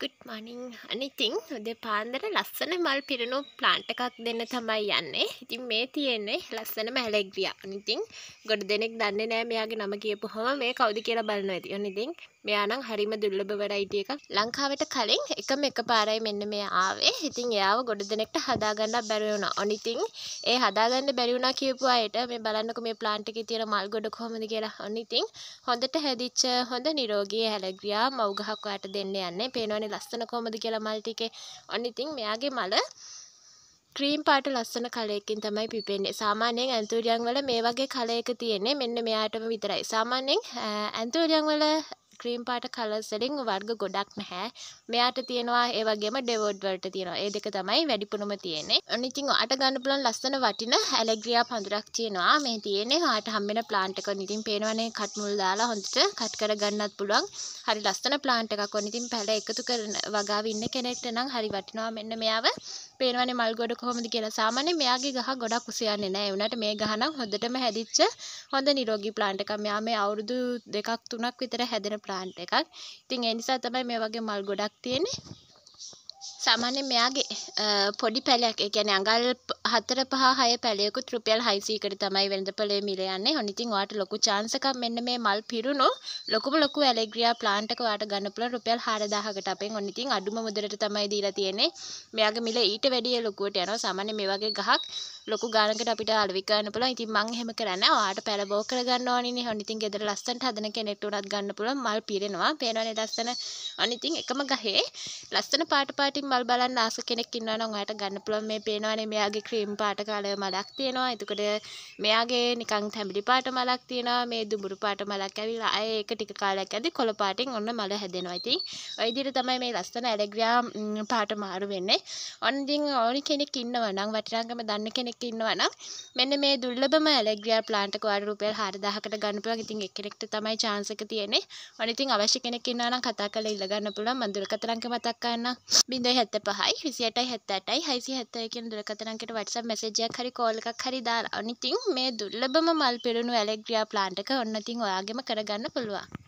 Good මනිින් අනිතිං උදේ පාන්දර ලස්සන මල් පිරුණු ප්ලාන්ට් එකක් දෙන්න තමයි යන්නේ. ඉතින් මේ තියෙන්නේ ලස්සන මැලෙක්්‍රිය අනිතිං ගොඩ දෙනෙක් දන්න නෑ මෙයාගේ නම කියපු හොම මේ කවුද කියලා බලන්න ඇති ඔනිතින් මෙයානම් හරිම දුර්ලභ වෙරයිටි එකක්. ලංකාවට කලින් එකම එක පාරයි මෙන්න මේ ආවේ. ඉතින් එයාව ගොඩ දෙනෙක්ට හදාගන්න බැරි වුණා. අනිතින් ඒ හදාගන්න බැරි වුණා කියපු අයට මේ බලන්නකො මේ ප්ලාන්ට් එකේ තියෙන මල් ගොඩ කොහොමද කියලා. අනිතින් හොඳට හැදිච්ච හොඳ නිරෝගී හැලග්‍රියා මව් ගහක් ඔයාලට දෙන්න යන්නේ. පේනවනේ බලන්න ලස්සන කොහොමද කියලා මල් ටිකේ. ඔන්න ඉතින් මෙයාගේ මල ක්‍රීම් පාට ලස්සන කලයකින් තමයි පිපෙන්නේ. සාමාන්‍යයෙන් ඇන්තූරියම් වල මේ වගේ කලයක තියෙන්නේ මෙන්න මෙයාටම විතරයි. සාමාන්‍යයෙන් ඇන්තූරියම් වල ක්‍රීම් පාට කලර්ස් වලින් වර්ග ගොඩක් නැහැ. මෙයාට තියෙනවා ඒ වගේම ඩෙවෝඩ් වලට තියෙනවා. ඒ දෙක තමයි වැඩිපුරම තියෙන්නේ. අන්න ඉතින් ඔයාට ගන්න පුළුවන් ලස්සන වටින ඇලග්‍රියා පඳුරක් තියෙනවා. මේ තියෙන්නේ ඔයාට හම්බෙන ප්ලාන්ට් එක. ඉතින් පේනවනේ කට් මුල් දාලා හොඳට කට් කර ගන්නත් පුළුවන්. හරි ලස්සන ප්ලාන්ට් එකක්. ඔන්න ඉතින් පැල එකතු කරන වගාව ඉන්න කෙනෙක්ට නම් හරි වටිනවා මෙන්න මෙයාව. පේනවනේ මල් ගොඩ කොහොමද කියලා. සාමාන්‍යයෙන් මෙයාගේ ගහ ගොඩක් උස යන්නේ නැහැ. ඒ වුණාට මේ ගහ නම් හොඳටම හැදිච්ච හොඳ නිරෝගී ප්ලාන්ට් එකක්. මෙයා මේ අවුරුදු දෙකක් තුනක් විතර හැදෙන ප්ලාන්ට් එකක්. ඉතින් ඒ නිසා තමයි මේ වගේ මල් ගොඩක් තියෙන්නේ. සාමාන්‍යයෙන් මෙයාගේ පොඩි පැලයක් ඒ කියන්නේ අඟල් 4 5 6 පැලයකුත් රුපියල් 600කට තමයි වෙළඳපොලේ මිල යන්නේ. ඔන්න ඉතින් ඔයාට ලොකු chance එකක් මෙන්න මේ මල් පිරුණු ලොකුම ලොකු ඇලෙග්‍රියා ප්ලාන්ට් එක ඔයාට ගන්න පුළුවන් රුපියල් 4000කට අපෙන්. ඔන්න ඉතින් අඩුම මුදලට තමයි දීලා තියෙන්නේ. මෙයාගේ මිල ඊට වැඩිය ලොකුවට යනවා. සාමාන්‍යයෙන් මේ වගේ ගහක් ලොකු ගානකට අපිට අලවි ගන්න පුළුවන්. ඉතින් මං එහෙම කරන්නේ ඔයාට පැල බෝ කරගන්න ඕනිනේ. ඔන්න ඉතින් ගෙදර ලස්සනට හදන කෙනෙක්ට උනත් ගන්න පුළුවන් මල් පිරෙනවා. පේනවනේ ලස්සන. ඔන්න ඉතින් එකම ගහේ ලස්සන පාට පාටින් මල් බලන්න ආස කෙනෙක් ඉන්නවා නම් ඔයාට ගන්න පුළුවන් මේ පේනවනේ මෙයාගේ ක්‍රීම් පාට කලර් මලක් තියෙනවා. එතකොට මෙයාගේ නිකන් තැඹිලි පාට මලක් තියෙනවා. මේ දුඹුරු පාට මලක් ඇවිල්ලා අය ඒක ටික කාලයක් ඇද්දි කොළ පාටින් ඔන්න මල හැදෙනවා. ඉතින් ඔය විදිහට තමයි මේ ලස්සන ඇලග්‍රියා පාට මාරු වෙන්නේ. ඔන්න ඉතින් ඕනි කෙනෙක් ඉන්නවා නම් වටිනාකම දන්න කෙනෙක් කෙනෙක් ඉන්නවා නම් මෙන්න මේ දුර්ලභම ඇලෙග්‍රියා ප්ලාන්ට් එක ඔයාලට රුපියල් 4000කට ගන්න පුළුවන්. ඉතින් එක්කෙනෙක්ට තමයි chance එක තියෙන්නේ. ඔන්න ඉතින් අවශ්‍ය කෙනෙක් ඉන්නවා නම් කතා කරලා ඉල්ල ගන්න පුළුවන්. මම දුරකථන අංක මතක් කරන්නම්. 075යි 28යි 78යි 670 කියන දුරකථන අංකයට WhatsApp message එකක් හරි call එකක් හරි දාලා. ඔන්න ඉතින් මේ දුර්ලභම මල් පිරුණු ඇලෙග්‍රියා ප්ලාන්ට් එක ඔන්න ඉතින් ඔයාගෙම කරගන්න පුළුවන්.